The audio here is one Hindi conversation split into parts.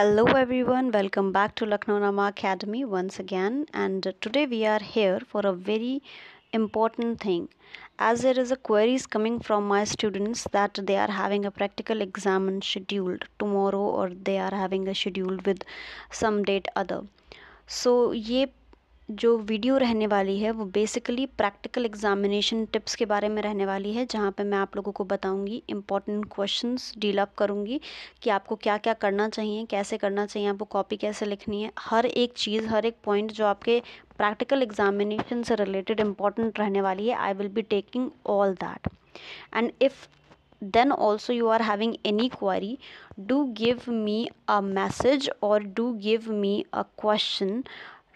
Hello everyone, welcome back to Lucknow Nama Academy once again. And uh, today we are here for a very important thing. As there is a queries coming from my students that they are having a practical exam scheduled tomorrow or they are having a schedule with some date other. So ये जो वीडियो रहने वाली है, वो बेसिकली प्रैक्टिकल एग्जामिनेशन टिप्स के बारे में रहने वाली है, जहाँ पे मैं आप लोगों को बताऊँगी इंपॉर्टेंट क्वेश्चंस डील अप करूँगी कि आपको क्या क्या करना चाहिए, कैसे करना चाहिए, आपको कॉपी कैसे लिखनी है। हर एक चीज़, हर एक पॉइंट जो आपके प्रैक्टिकल एग्जामिनेशन से रिलेटेड इंपॉर्टेंट रहने वाली है I will be taking all that and if then also you are having any query, do give me a message or do give me a question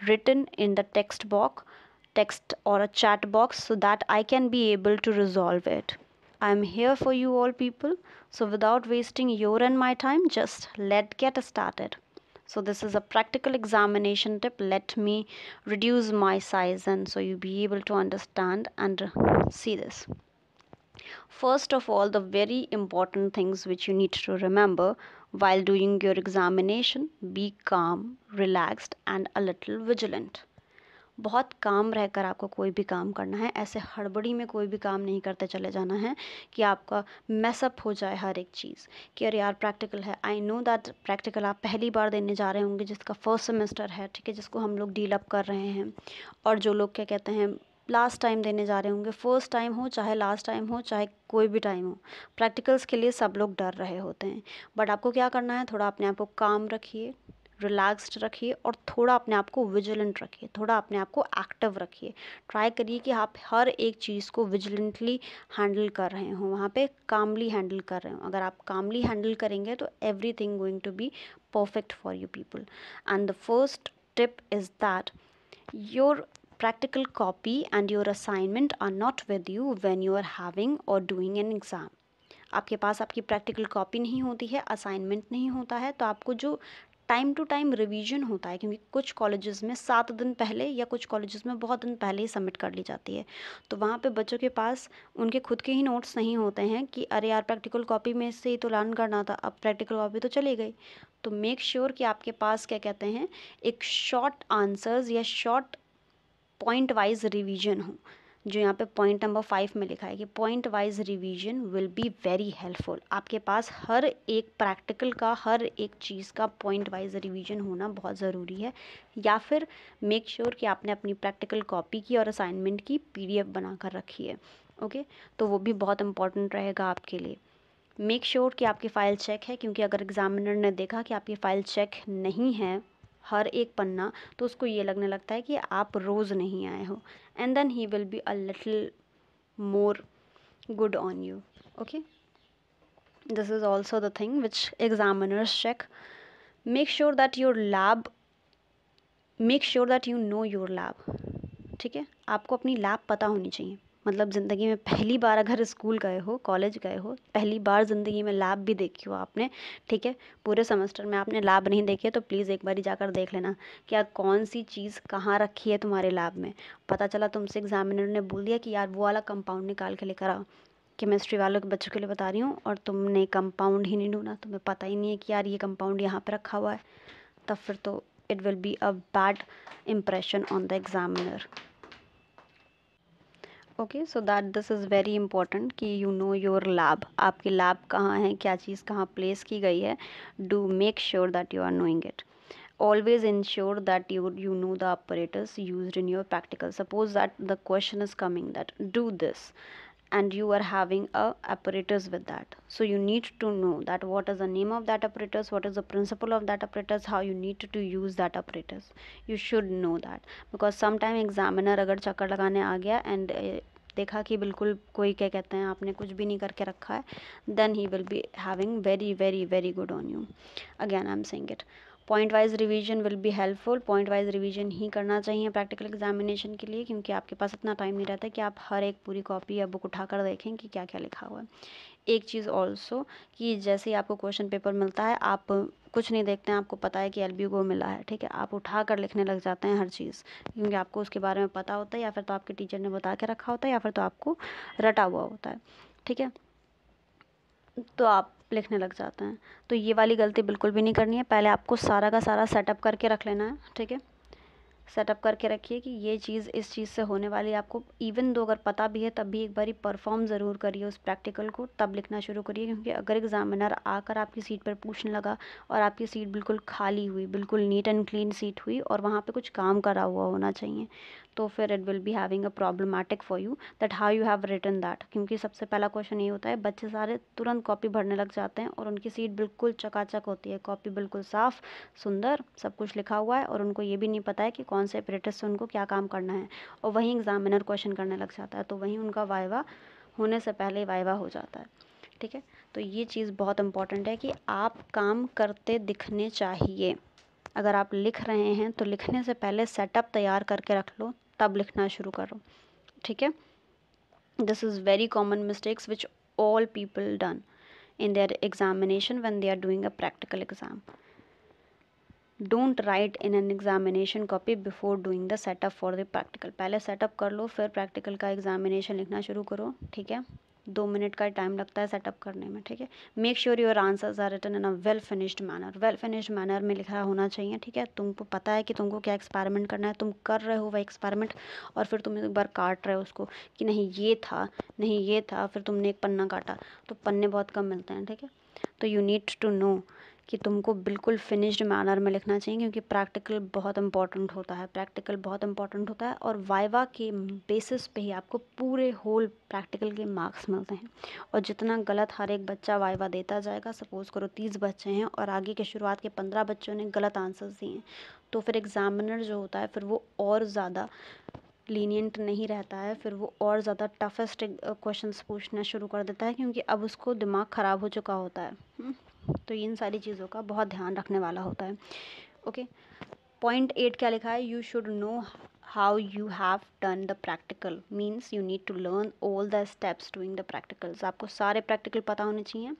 written in the text box text or a chat box so that I can be able to resolve it. I am here for you all people. So without wasting your and my time, just let's get started. So this is a practical examination tip. Let me reduce my size and so you be able to understand and see this. First of all, the very important things which you need to remember while doing your examination be calm relaxed and a little vigilant. बहुत काम रहकर आपको कोई भी काम करना है ऐसे हड़बड़ी में कोई भी काम नहीं करते चले जाना है कि आपका मैसअप हो जाए हर एक चीज़। कि अरे यार प्रैक्टिकल है। आई नो दैट प्रैक्टिकल आप पहली बार देने जा रहे होंगे जिसका फ़र्स्ट सेमेस्टर है ठीक है जिसको हम लोग डील अप कर रहे हैं। और जो लोग क्या कहते हैं लास्ट टाइम देने जा रहे होंगे। फ़र्स्ट टाइम हो, चाहे लास्ट टाइम हो, चाहे कोई भी टाइम हो। प्रैक्टिकल्स के लिए सब लोग डर रहे होते हैं। बट आपको क्या करना है? थोड़ा अपने आप को काम रखिए रिलैक्स्ड रखिए और थोड़ा अपने आप को विजिलेंट रखिए। थोड़ा अपने आप को एक्टिव रखिए। ट्राई करिए कि आप हर एक चीज़ को विजिलेंटली हैंडल कर रहे हो। वहाँ पे कामली हैंडल कर रहे हो। अगर आप कामली हैंडल करेंगे तो everything going to be perfect for you people and the first tip is that your practical copy and your assignment are not with you when you are having or doing an exam. आपके पास आपकी प्रैक्टिकल कॉपी नहीं होती है असाइनमेंट नहीं होता है तो आपको जो टाइम टू टाइम रिवीजन होता है, क्योंकि कुछ कॉलेजेस में सात दिन पहले या कुछ कॉलेजेस में बहुत दिन पहले ही सबमिट कर ली जाती है। तो वहाँ पे बच्चों के पास उनके खुद के ही नोट्स नहीं होते हैं कि अरे यार प्रैक्टिकल कॉपी में से ही तो लर्न करना था, अब प्रैक्टिकल कॉपी तो चली गई। तो मेक श्योर sure कि आपके पास क्या कहते हैं, एक शॉर्ट आंसर्स या शॉर्ट पॉइंट वाइज रिवीजन हो, जो यहाँ पे पॉइंट नंबर फाइव में लिखा है कि point wise revision will be very helpful आपके पास हर एक प्रैक्टिकल का, हर एक चीज़ का पॉइंट वाइज रिवीजन होना बहुत ज़रूरी है। या फिर मेक श्योर sure कि आपने अपनी प्रैक्टिकल कॉपी की और असाइनमेंट की पीडीएफ बना कर रखी है ओके तो वो भी बहुत इंपॉर्टेंट रहेगा आपके लिए। मेक श्योर sure कि आपकी फ़ाइल चेक है, क्योंकि अगर एग्जामिनर ने देखा कि आपकी फ़ाइल चेक नहीं है हर एक पन्ना तो उसको ये लगने लगता है कि आप रोज़ नहीं आए हो। And then he will be a little more good on you okay this is also the thing which examiners check make sure that your lab make sure that you know your lab ठीक है? आपको अपनी लैब पता होनी चाहिए। मतलब ज़िंदगी में पहली बार अगर स्कूल गए हो, कॉलेज गए हो, पहली बार ज़िंदगी में लैब भी देखी हो आपने, ठीक है? पूरे सेमेस्टर में आपने लैब नहीं देखी है तो प्लीज़ एक बार जाकर देख लेना कि यार कौन सी चीज़ कहाँ रखी है तुम्हारे लैब में। पता चला तुमसे एग्जामिनर ने बोल दिया कि यार वो वाला कंपाउंड निकाल के लेकर आओ केमिस्ट्री वालों के बच्चों के लिए बता रही हूँ और तुमने कंपाउंड ही नहीं ढूंढा। तुम्हें पता ही नहीं है कि यार ये कंपाउंड यहाँ पर रखा हुआ है। तब फिर तो it will be a bad impression on the examiner okay so that this is very important कि यू नो योर लैब आपके लैब कहाँ हैं, क्या चीज़ कहाँ प्लेस की गई है? Do make sure that you are knowing it always ensure that you you know the operators use in your practical suppose that the question is coming that do this and you are having a apparatus with that so you need to know that what is the name of that apparatus what is the principle of that apparatus how you need to, to use that apparatus you should know that because sometime examiner अगर चक्कर लगाने आ गया and देखा कि बिल्कुल कोई क्या कहते हैं आपने कुछ भी नहीं करके रखा है then he will be having very very very good on you again I am saying it point wise revision will be helpful point wise revision ही करना चाहिए प्रैक्टिकल एग्जामिनेशन के लिए क्योंकि आपके पास इतना टाइम नहीं रहता कि आप हर एक पूरी कॉपी या बुक उठाकर देखें कि क्या क्या लिखा हुआ है। एक चीज़ ऑल्सो कि जैसे ही आपको क्वेश्चन पेपर मिलता है, आप कुछ नहीं देखते हैं, आपको पता है कि एल बी को मिला है, ठीक है? आप उठा कर लिखने लग जाते हैं हर चीज़ क्योंकि आपको उसके बारे में पता होता है या फिर तो आपके टीचर ने बता के रखा होता है या फिर तो आपको रटा हुआ होता है, ठीक है? तो आप लिखने लग जाते हैं। तो ये वाली गलती बिल्कुल भी नहीं करनी है। पहले आपको सारा का सारा सेटअप करके रख लेना है, ठीक है? सेटअप करके रखिए कि ये चीज़ इस चीज़ से होने वाली आपको इवन दो अगर पता भी है, तब भी एक बारी परफॉर्म ज़रूर करिए उस प्रैक्टिकल को, तब लिखना शुरू करिए। क्योंकि अगर एग्जामिनर आकर आपकी सीट पर पूछने लगा और आपकी सीट बिल्कुल खाली हुई, बिल्कुल नीट एंड क्लीन सीट हुई और वहाँ पर कुछ काम करा हुआ होना चाहिए तो फिर it will be having a problematic for you that how you have written that क्योंकि सबसे पहला क्वेश्चन ये होता है, बच्चे सारे तुरंत कॉपी भरने लग जाते हैं और उनकी सीट बिल्कुल चकाचक होती है। कॉपी बिल्कुल साफ़, सुंदर, सब कुछ लिखा हुआ है और उनको ये भी नहीं पता है कि कौन से अपरेटस से उनको क्या काम करना है? और वहीं एग्जामिनर क्वेश्चन करने लग जाता है तो वहीं उनका वाइवा होने से पहले वाइवा हो जाता है, ठीक है? तो ये चीज़ बहुत इंपॉर्टेंट है कि आप काम करते दिखने चाहिए। अगर आप लिख रहे हैं तो लिखने से पहले सेटअप तैयार करके रख लो, तब लिखना शुरू करो, ठीक है? This is very common mistakes which all people done in their examination when they are doing a practical exam don't write in an examination copy before doing the setup for the practical पहले सेटअप कर लो, फिर प्रैक्टिकल का एग्जामिनेशन लिखना शुरू करो, ठीक है? दो मिनट का टाइम लगता है सेटअप करने में, ठीक है? Make sure your answers are written in a well finished manner well finished manner में लिखा होना चाहिए, ठीक है? तुमको पता है कि तुमको क्या एक्सपेरिमेंट करना है, तुम कर रहे हो वह एक्सपेरिमेंट और फिर तुम एक बार काट रहे हो उसको कि नहीं, ये था, नहीं, ये था, फिर तुमने एक पन्ना काटा तो पन्ने बहुत कम मिलते हैं, ठीक है? तो यू नीड टू नो कि तुमको बिल्कुल फिनिश्ड मैनर में लिखना चाहिए क्योंकि प्रैक्टिकल बहुत इंपॉर्टेंट होता है। प्रैक्टिकल बहुत इंपॉर्टेंट होता है और वाइवा के बेसिस पे ही आपको पूरे होल प्रैक्टिकल के मार्क्स मिलते हैं। और जितना गलत हर एक बच्चा वाइवा देता जाएगा सपोज़ करो तीस बच्चे हैं और आगे के शुरुआत के पंद्रह बच्चों ने गलत आंसर्स दिए हैं तो फिर एग्ज़ामिनर जो होता है, फिर वो और ज़्यादा लीनियंट नहीं रहता है, फिर वो और ज़्यादा टफेस्ट क्वेश्चंस पूछना शुरू कर देता है क्योंकि अब उसको दिमाग ख़राब हो चुका होता है। हम्म। तो इन सारी चीज़ों का बहुत ध्यान रखने वाला होता है। ओके पॉइंट एट क्या लिखा है? You should know how you have done the practical means you need to learn all the steps doing the practicals आपको सारे प्रैक्टिकल पता होने चाहिए।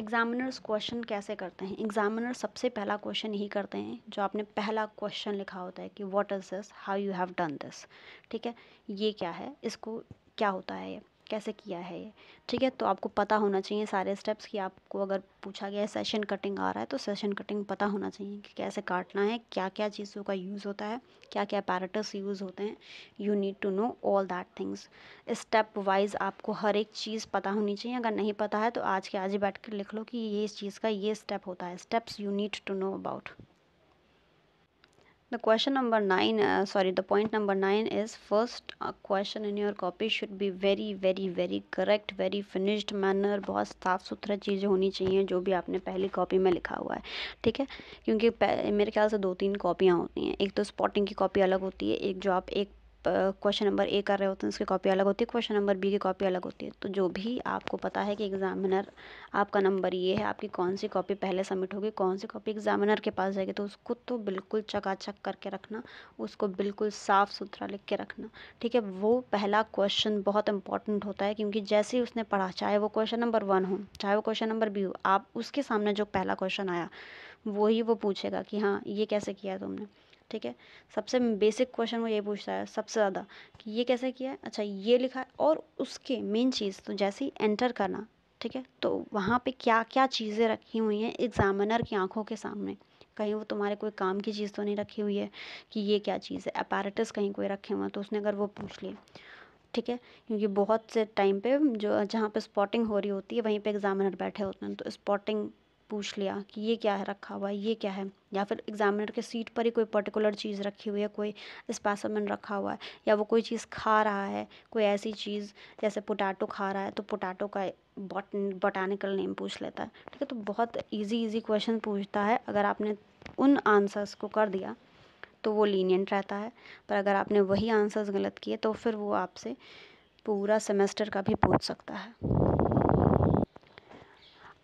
एग्जामिनर्स क्वेश्चन कैसे करते हैं? एग्जामिनर सबसे पहला क्वेश्चन यही करते हैं, जो आपने पहला क्वेश्चन लिखा होता है कि what is this how you have done this ठीक है? ये क्या है? इसको क्या होता है ये? कैसे किया है ये? ठीक है तो आपको पता होना चाहिए सारे स्टेप्स कि आपको अगर पूछा गया है सेशन कटिंग आ रहा है तो सेशन कटिंग पता होना चाहिए कि कैसे काटना है क्या क्या चीज़ों का यूज़ होता है क्या क्या पैराटस यूज़ होते हैं। You need to know all that things step wise आपको हर एक चीज़ पता होनी चाहिए। अगर नहीं पता है तो आज के आज ही बैठ कर लिख लो कि ये इस चीज़ का ये स्टेप होता है। Steps you need to know about the question number 9 uh, sorry the point number 9 is first uh, question in your copy should be very very very correct very finished manner बहुत साफ़ सुथरा चीज़ें होनी चाहिए जो भी आपने पहली कॉपी में लिखा हुआ है ठीक है क्योंकि मेरे ख्याल से दो तीन कॉपियाँ होती हैं एक तो स्पॉटिंग की कॉपी अलग होती है एक जो आप एक क्वेश्चन नंबर ए कर रहे होते हैं, उसकी कॉपी अलग होती है क्वेश्चन नंबर बी की कॉपी अलग होती है। तो जो भी आपको पता है कि एग्जामिनर आपका नंबर ये है, आपकी कौन सी कॉपी पहले सबमिट होगी, कौन सी कॉपी एग्जामिनर के पास जाएगी तो उसको तो बिल्कुल चकाचक करके रखना, उसको बिल्कुल साफ़ सुथरा लिख के रखना। ठीक है, वो पहला क्वेश्चन बहुत इंपॉर्टेंट होता है, क्योंकि जैसे ही उसने पढ़ा, चाहे वो क्वेश्चन नंबर वन हो, चाहे वो क्वेश्चन नंबर बी हो, आप उसके सामने जो पहला क्वेश्चन आया, वही वो पूछेगा कि हाँ ये कैसे किया तुमने? ठीक है? सबसे बेसिक क्वेश्चन वो ये पूछता है, सबसे ज़्यादा कि ये कैसे किया है? अच्छा ये लिखा है और उसके मेन चीज़ तो जैसे ही एंटर करना, ठीक है? तो वहाँ पे क्या क्या चीज़ें रखी हुई हैं एग्ज़ामिनर की आँखों के सामने? कहीं वो तुम्हारे कोई काम की चीज़ तो नहीं रखी हुई है कि ये क्या चीज़ है? अपैरेटस कहीं कोई रखे हुए हैं तो उसने अगर वो पूछ लिया, ठीक है? क्योंकि बहुत से टाइम पे जो, जहाँ पे स्पॉटिंग हो रही होती है, वहीं पे एग्ज़ामिनर बैठे होते हैं तो स्पॉटिंग पूछ लिया कि ये क्या है रखा हुआ है, ये क्या है? या फिर एग्जामिनर के सीट पर ही कोई पर्टिकुलर चीज़ रखी हुई है, कोई स्पेसिमेन रखा हुआ है, या वो कोई चीज़ खा रहा है, कोई ऐसी चीज़, जैसे पोटैटो खा रहा है तो पोटैटो का बॉट बॉटानिकल नेम पूछ लेता है। ठीक है तो बहुत इजी इजी क्वेश्चन पूछता है। अगर आपने उन आंसर्स को कर दिया तो वो लीनियंट रहता है। पर अगर आपने वही आंसर्स गलत किए तो फिर वो आपसे पूरा सेमेस्टर का भी पूछ सकता है।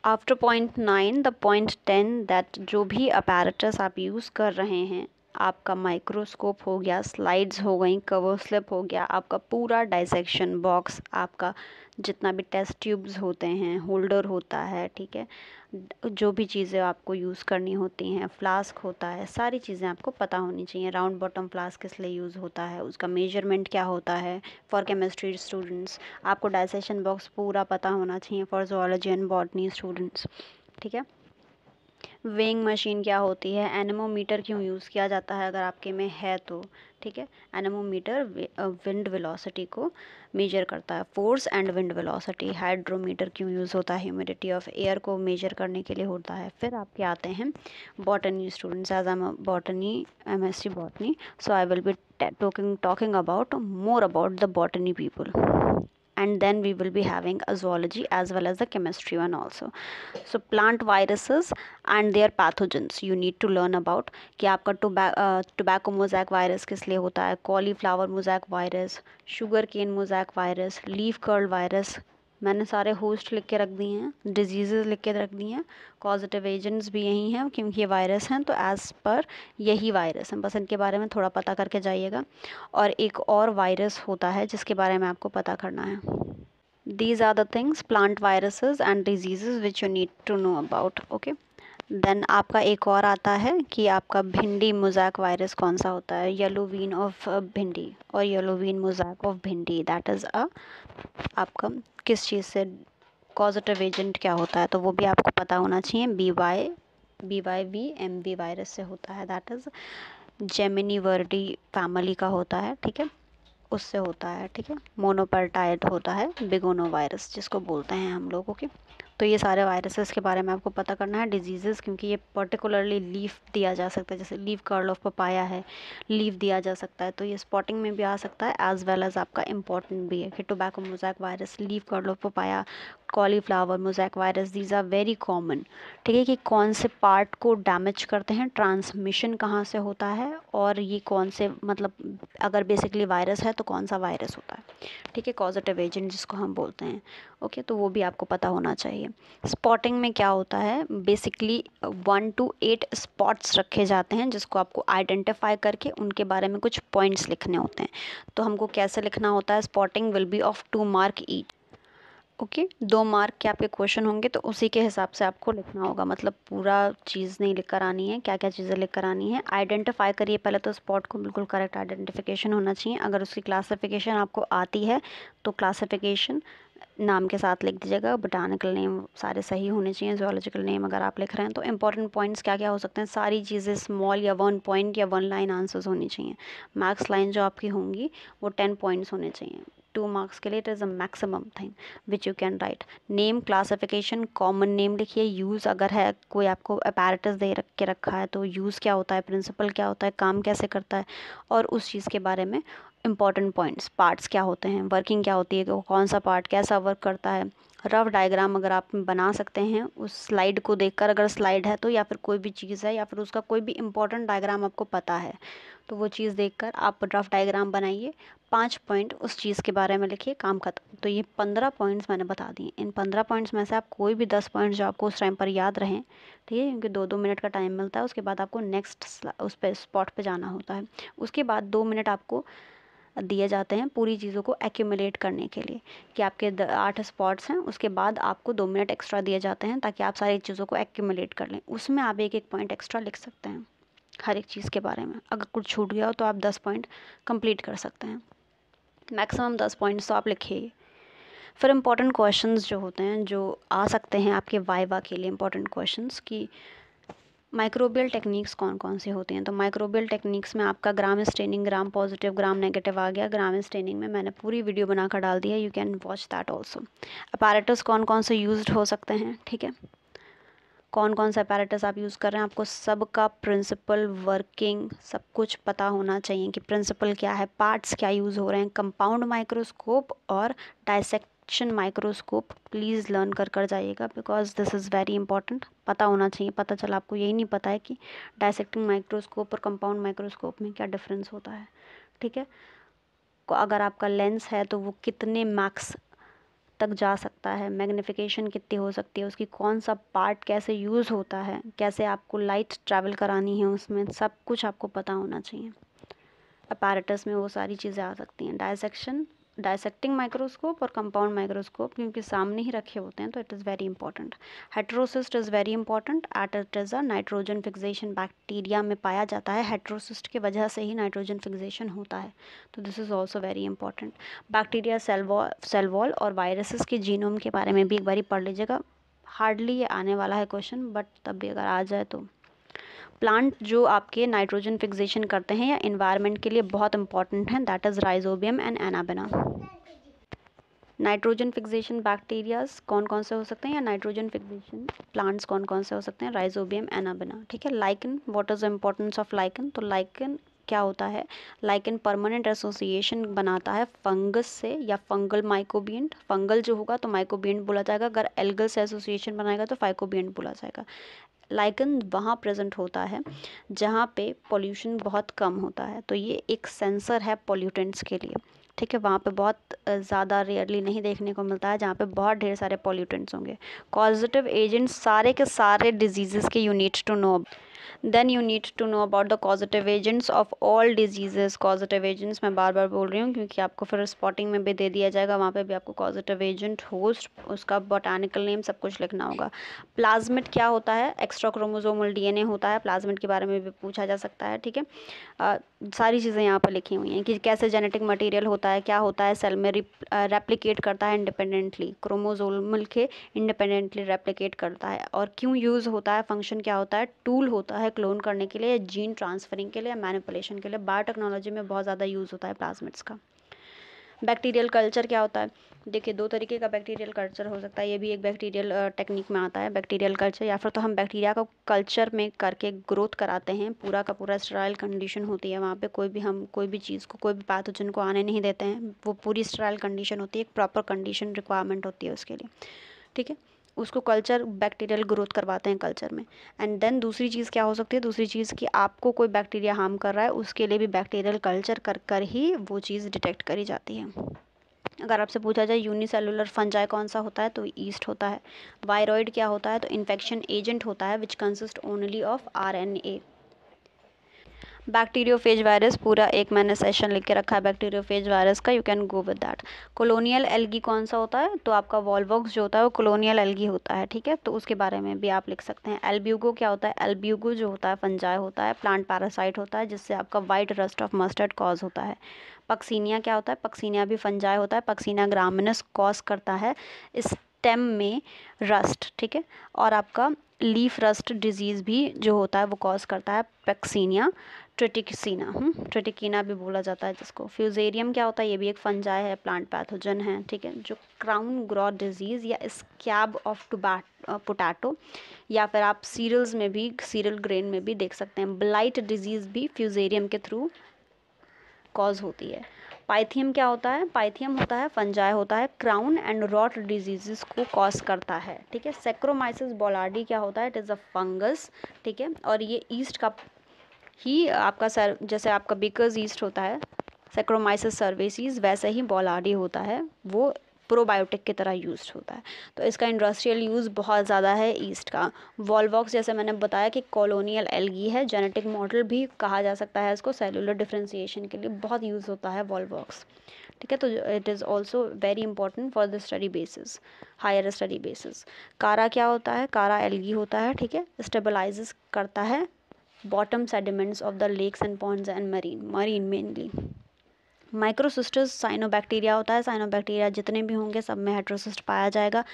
After point nine the point ten that जो भी अपैरेटस आप यूज़ कर रहे हैं आपका माइक्रोस्कोप हो गया स्लाइड्स हो गई कवर स्लिप हो गया, आपका पूरा डाइसेक्शन बॉक्स आपका जितना भी टेस्ट ट्यूब्स होते हैं होल्डर होता है, ठीक है? जो भी चीज़ें आपको यूज़ करनी होती हैं फ्लास्क होता है, सारी चीज़ें आपको पता होनी चाहिए राउंड बॉटम फ्लास्क किस लिए यूज़ होता है, उसका मेज़रमेंट क्या होता है फॉर केमिस्ट्री स्टूडेंट्स आपको डाइसेशन बॉक्स पूरा पता होना चाहिए for zoology and botany students ठीक है? वेइंग मशीन क्या होती है? एनेमोमीटर क्यों यूज़ किया जाता है अगर आपके में है तो ठीक है? एनेमोमीटर विंड वेलोसिटी को मेजर करता है। Force and wind velocity, hydrometer क्यों यूज़ होता है? ह्यूमिडिटी ऑफ़ एयर को मेजर करने के लिए होता है। फिर आपके आते हैं botany students, as M botany, M S C botany. So I will be talking talking about more about the botany people. And then we will be having a zoology as well as the chemistry one also so plant viruses and their pathogens you need to learn about कि आपका टोबैको मोजैक वायरस किस लिए होता है cauliflower mosaic virus sugarcane mosaic virus leaf curl virus मैंने सारे होस्ट लिख के रख दिए हैं डिज़ीज़ लिख के रख दिए हैं पॉजिटिव एजेंट्स भी यही हैं क्योंकि ये वायरस हैं तो एज़ पर यही वायरस हैं। बस इनके बारे में थोड़ा पता करके जाइएगा। और एक और वायरस होता है जिसके बारे में आपको पता करना है। These are the things plant viruses and disease which you need to know about okay then आपका एक और आता है कि आपका भिंडी मोजैक वायरस कौन सा होता है? येलो वीन ऑफ़ भिंडी और yellow vein mosaic of bhindi that is a आपका किस चीज़ से पॉजिटिव एजेंट क्या होता है तो वो भी आपको पता होना चाहिए। B Y B Y V M B virus से होता है that is Gemini Verde family का होता है, ठीक है? उससे होता है, ठीक है? मोनोपर्टाइड होता है बिगोनो वायरस जिसको बोलते हैं हम लोग ओके तो ये सारे वायरसेस के बारे में आपको पता करना है डिज़ीज़ क्योंकि ये पर्टिकुलरली लीफ दिया जा सकता है, जैसे लीव कर्ल ऑफ़ पपाया है लीव दिया जा सकता है तो ये स्पॉटिंग में भी आ सकता है एज वेल एज आपका इंपॉर्टेंट भी है कि tobacco mosaic virus leave curl of papaya cauliflower mosaic virus these are very common ठीक है कि कौन से पार्ट को डैमेज करते हैं ट्रांसमिशन कहाँ से होता है, और ये कौन से मतलब अगर बेसिकली वायरस है तो कौन सा वायरस होता है। ठीक है कॉजिटिव एजेंट जिसको हम बोलते हैं। ओके तो वो भी आपको पता होना चाहिए। स्पॉटिंग में क्या होता है? Basically one two eight spots रखे जाते हैं जिसको आपको आइडेंटिफाई करके उनके बारे में कुछ पॉइंट्स लिखने होते हैं। तो हमको कैसे लिखना होता है? Spotting will be of two mark each okay? okay, दो मार्क के आपके क्वेश्चन होंगे तो उसी के हिसाब से आपको लिखना होगा। मतलब पूरा चीज़ नहीं लिख कर आनी है। क्या क्या चीज़ें लिख कर आनी है? आइडेंटिफाई करिए पहले तो स्पॉट को बिल्कुल करेक्ट आइडेंटिफिकेशन होना चाहिए। अगर उसकी क्लासिफिकेशन आपको आती है तो क्लासिफिकेशन नाम के साथ लिख दीजिएगा। बोटानिकल नेम सारे सही होने चाहिए जोलॉजिकल नेम अगर आप लिख रहे हैं तो इंपॉर्टेंट पॉइंट्स क्या क्या हो सकते हैं? सारी चीज़ें स्मॉल या वन पॉइंट या वन लाइन आंसर्स होनी चाहिए। मैक्स लाइन जो आपकी होंगी, वो टेन पॉइंट्स होने चाहिए। टू मार्क्स के लिए it is a maximum thing which you can write name classification common name लिखिए। यूज़ अगर है, कोई आपको अपैरेटस दे रख के रखा है तो यूज़ क्या होता है? प्रिंसिपल क्या होता है? काम कैसे करता है? और उस चीज़ के बारे में इंपॉर्टेंट पॉइंट्स पार्ट्स क्या होते हैं वर्किंग क्या होती है कौन सा पार्ट कैसा वर्क करता है। रफ डायग्राम अगर आप बना सकते हैं, उस स्लाइड को देखकर अगर स्लाइड है तो या फिर कोई भी चीज़ है या फिर उसका कोई भी इंपॉर्टेंट डायग्राम आपको पता है तो वो चीज़ देखकर आप रफ डायग्राम बनाइए। पाँच पॉइंट उस चीज़ के बारे में लिखिए, काम खत्म। तो ये पंद्रह पॉइंट्स मैंने बता दिए इन पंद्रह पॉइंट्स में से आप कोई भी दस पॉइंट्स जो आपको उस टाइम पर याद रहें ठीक है क्योंकि दो दो मिनट का टाइम मिलता है, उसके बाद आपको नेक्स्ट उस पर स्पॉट पर जाना होता है। उसके बाद दो मिनट आपको दिए जाते हैं पूरी चीज़ों को एक्यूमुलेट करने के लिए कि आपके आठ स्पॉट्स हैं, उसके बाद आपको दो मिनट एक्स्ट्रा दिए जाते हैं ताकि आप सारी चीज़ों को एक्यूमुलेट कर लें। उसमें आप एक एक पॉइंट एक्स्ट्रा लिख सकते हैं, हर एक चीज़ के बारे में। अगर कुछ छूट गया हो तो आप दस पॉइंट कंप्लीट कर सकते हैं। मैक्सिमम दस पॉइंट्स तो आप लिखिए। फिर इंपॉर्टेंट क्वेश्चंस जो होते हैं, जो आ सकते हैं आपके वाइवा के लिए इंपॉर्टेंट क्वेश्चंस कि माइक्रोबियल टेक्निक्स कौन कौन से होती हैं? तो माइक्रोबियल टेक्निक्स में आपका Gram staining Gram positive Gram negative आ गया। ग्राम स्टेनिंग में मैंने पूरी वीडियो बनाकर डाल दी है you can watch that also apparatus कौन कौन से यूज़ हो सकते हैं? ठीक है? कौन कौन सा अपैरेटस आप यूज़ कर रहे हैं? आपको सब का प्रिंसिपल वर्किंग सब कुछ पता होना चाहिए कि प्रिंसिपल क्या है? पार्ट्स क्या यूज़ हो रहे हैं? कंपाउंड माइक्रोस्कोप और dissect action microscope please learn कर कर जाइएगा because this is very important पता होना चाहिए, पता चला, आपको यही नहीं पता है कि डायसेक्टिंग माइक्रोस्कोप और कंपाउंड माइक्रोस्कोप में क्या डिफरेंस होता है, ठीक है? अगर आपका लेंस है तो वो कितने मैक्स तक जा सकता है मैग्निफिकेशन कितनी हो सकती है, उसकी कौन सा पार्ट कैसे यूज़ होता है, कैसे आपको लाइट ट्रैवल करानी है, उसमें सब कुछ आपको पता होना चाहिए। अपैरेटस में वो सारी चीज़ें आ सकती हैं। डायसेक्शन डायसेक्टिंग माइक्रोस्कोप और कंपाउंड माइक्रोस्कोप क्योंकि सामने ही रखे होते हैं तो it is very important heterocyst is very important at it is a nitrogen fixation bacteria में पाया जाता है। हेट्रोसिस्ट की वजह से ही नाइट्रोजन फिक्सेशन होता है। तो this is also very important bacteria cell wall cell wall और वायरसेस के जीनोम के बारे में भी एक बार पढ़ लीजिएगा। हार्डली ये आने वाला है क्वेश्चन बट तब भी अगर आ जाए तो प्लांट जो आपके नाइट्रोजन फिक्सेशन करते हैं या इन्वायरमेंट के लिए बहुत इंपॉर्टेंट हैं that is rhizobium and anabaena nitrogen fixation bacterias कौन कौन से हो सकते हैं या नाइट्रोजन फिक्सेशन प्लांट्स कौन कौन से हो सकते हैं? राइजोबियम एनाबेना ठीक है? Lichen what is the importance of lichen तो लाइकन क्या होता है? लाइकन परमानेंट एसोसिएशन बनाता है फंगस से या फंगल माइकोबियंट फंगल जो होगा तो माइकोबियंट बोला जाएगा। अगर एल्गल से एसोसिएशन बनाएगा तो फाइकोबियंट बोला जाएगा। लाइकन वहाँ प्रेजेंट होता है, जहाँ पे पोल्यूशन बहुत कम होता है। तो ये एक सेंसर है पोल्यूटेंट्स के लिए, ठीक है? वहाँ पे बहुत ज़्यादा रेयरली नहीं देखने को मिलता है, जहाँ पे बहुत ढेर सारे पोल्यूटेंट्स होंगे। कॉजिटिव एजेंट्स सारे के सारे डिज़ीज़ के unit to know then you need to know about the causative agents of all diseases causative agents मैं बार बार बोल रही हूँ क्योंकि आपको फिर स्पॉटिंग में भी दे दिया जाएगा, वहाँ पे भी आपको कॉजिटिव एजेंट होस्ट उसका बोटानिकल नेम सब कुछ लिखना होगा। प्लाज्मिट क्या होता है? एक्स्ट्रा क्रोमोजोमल डीएनए होता है। प्लाज्मिट के बारे में भी पूछा जा सकता है, ठीक है? सारी चीज़ें यहाँ पर लिखी हुई हैं कि कैसे जेनेटिक मटेरियल होता है, क्या होता है सेल में रेप्लिकेट करता है इंडिपेंडेंटली क्रोमोजोमल के इंडिपेंडेंटली रेप्लिकेट करता है। और क्यों यूज़ होता है फ़ंक्शन क्या होता है टूल होता है क्लोन करने के लिए जीन ट्रांसफरिंग के लिए मैनिपुलेशन के लिए बायोटेक्नोलॉजी में बहुत ज़्यादा यूज़ होता है प्लाज्मिट्स का। बैक्टीरियल कल्चर क्या होता है? देखिए, दो तरीके का बैक्टीरियल कल्चर हो सकता है। ये भी एक बैक्टीरियल टेक्निक में आता है, बैक्टीरियल कल्चर। या फिर तो हम बैक्टीरिया को कल्चर में करके ग्रोथ कराते हैं। पूरा का पूरा स्टराइल कंडीशन होती है वहाँ पे। कोई भी हम, कोई भी चीज़ को, कोई भी पैथोजन को आने नहीं देते हैं। वो पूरी स्टराइल कंडीशन होती है। एक प्रॉपर कंडीशन रिक्वायरमेंट होती है उसके लिए। ठीक है? उसको कल्चर बैक्टीरियल ग्रोथ करवाते हैं कल्चर में। एंड देन दूसरी चीज़ क्या हो सकती है? दूसरी चीज़ कि आपको कोई बैक्टीरिया हार्म कर रहा है, उसके लिए भी बैक्टीरियल कल्चर कर कर ही वो चीज़ डिटेक्ट करी जाती है। अगर आपसे पूछा जाए यूनिसेलुलर फंजाई कौन सा होता है? तो ईस्ट होता है। वायरॉइड क्या होता है? तो इन्फेक्शन एजेंट होता है which consist only of R N A bacteriophage virus पूरा एक मैंने सेशन लिख के रखा है बैक्टीरियोफेज वायरस का you can go with that colonial algae कौन सा होता है? तो आपका वॉलवॉक्स जो होता है वो कॉलोनियल एल्गी होता है, ठीक है? तो उसके बारे में भी आप लिख सकते हैं। एल्ब्यूगो क्या होता है? एल्ब्यूगो जो होता है फंजाई होता है प्लांट पैरासाइट होता है, जिससे आपका white rust of mustard cause होता है। पक्सीनिया क्या होता है? पक्सीनिया भी फंजाई होता है। पक्सीनिया ग्रामिनस कॉज करता है स्टेम में रस्ट ठीक है? और आपका लीफ रस्ट डिज़ीज़ भी जो होता है, वो कॉज करता है पैक्सीनिया ट्रिटिकसीना ट्रिटिकीना भी बोला जाता है जिसको। फ्यूजेरियम क्या होता है? ये भी एक फंजाई है, प्लांट पैथोजन है, ठीक है? जो क्राउन ग्रॉथ डिज़ीज़ या स्कैब ऑफ़ पोटैटो या फिर आप सीरियल्स में भी, सीरियल ग्रेन में भी देख सकते हैं। ब्लाइट डिज़ीज़ भी फ्यूजेरियम के थ्रू कॉज होती है। पाइथियम क्या होता है? पाइथियम होता है, फंजाई होता है, क्राउन एंड रॉट डिजीजेस को कॉज करता है, ठीक है? सेक्रोमाइसिस बोलार्डी क्या होता है? इट इज़ अ फंगस ठीक है? और ये ईस्ट का ही आपका सर, जैसे आपका बिकर्स ईस्ट होता है सेक्रोमाइसिस सर्विसीज वैसे ही बॉलाडी होता है, वो प्रोबायोटिक की तरह यूज़ होता है। तो इसका इंडस्ट्रियल यूज़ बहुत ज़्यादा है ईस्ट का। वॉलवॉक्स जैसे मैंने बताया कि कॉलोनियल एल्गी है जेनेटिक मॉडल भी कहा जा सकता है इसको सेलुलर डिफ्रेंसिएशन के लिए बहुत यूज़ होता है वॉलवॉक्स ठीक है तो it is also very important for the study basis higher study basis chara क्या होता है? कारा एलगी होता है, ठीक है स्टेबलाइज करता है bottom sediments of the lakes and ponds and marine marine mainly. Microcystis cyanobacteria होता है। साइनोबैक्टीरिया जितने भी होंगे, सब में हेट्रोसिस्ट पाया जाएगा।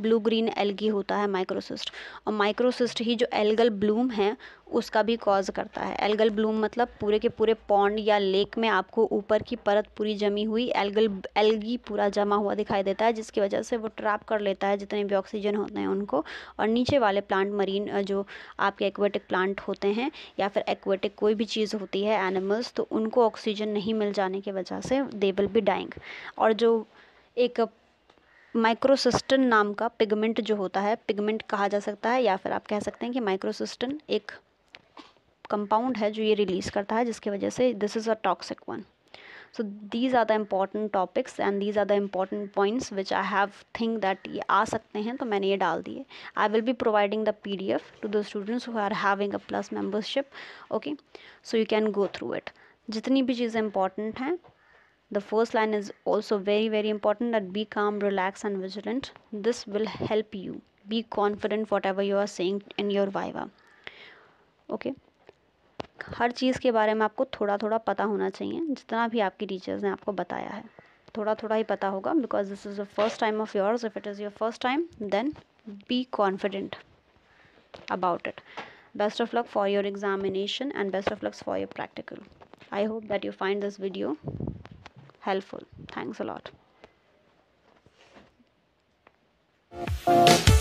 ब्लू ग्रीन एल्गी होता है माइक्रोसिस्ट और माइक्रोसिस्ट ही जो एल्गल ब्लूम है उसका भी कॉज करता है। एल्गल ब्लूम मतलब पूरे के पूरे पॉन्ड या लेक में आपको ऊपर की परत पूरी जमी हुई एल्गल, एल्गी पूरा जमा हुआ दिखाई देता है, जिसकी वजह से वो ट्रैप कर लेता है जितने भी ऑक्सीजन होते हैं उनको। और नीचे वाले प्लांट मरीन जो आपके एक्वेटिक प्लांट होते हैं या फिर एक्वेटिक कोई भी चीज़ होती है एनिमल्स तो उनको ऑक्सीजन नहीं मिल जाने की वजह से दे विल बी डाइंग और जो एक माइक्रोसिस्टन नाम का पिगमेंट जो होता है पिगमेंट कहा जा सकता है या फिर आप कह सकते हैं कि माइक्रोसिस्टन एक कंपाउंड है जो ये रिलीज़ करता है, जिसकी वजह से this is a toxic one so these are the important topics and these are the important points which I have think that ये आ सकते हैं तो मैंने ये डाल दिए. I will be providing the P D F to the students who are having a plus membership okay so you can go through it जितनी भी चीज़ें इंपॉर्टेंट हैं the first line is also very very important that be calm relax and vigilant this will help you be confident whatever you are saying in your viva okay. हर चीज़ के बारे में आपको थोड़ा थोड़ा पता होना चाहिए जितना भी आपकी टीचर्स ने आपको बताया है। थोड़ा थोड़ा ही पता होगा because this is the first time of yours if it is your first time then be confident about it best of luck for your examination and best of lucks for your practical I hope that you find this video helpful thanks a lot Oh,